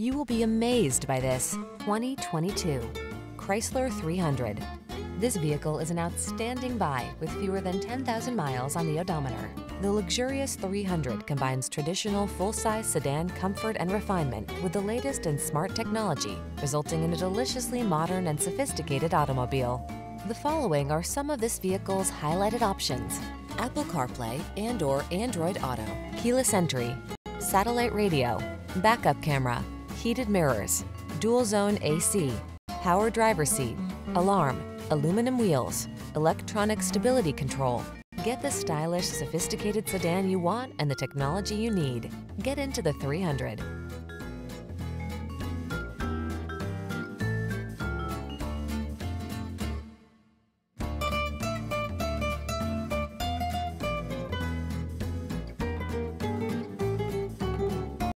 You will be amazed by this 2022 Chrysler 300. This vehicle is an outstanding buy with fewer than 10,000 miles on the odometer. The luxurious 300 combines traditional full-size sedan comfort and refinement with the latest in smart technology, resulting in a deliciously modern and sophisticated automobile. The following are some of this vehicle's highlighted options. Apple CarPlay and or Android Auto, keyless entry, satellite radio, backup camera, heated mirrors, dual zone AC, power driver seat, alarm, aluminum wheels, electronic stability control. Get the stylish, sophisticated sedan you want and the technology you need. Get into the 300.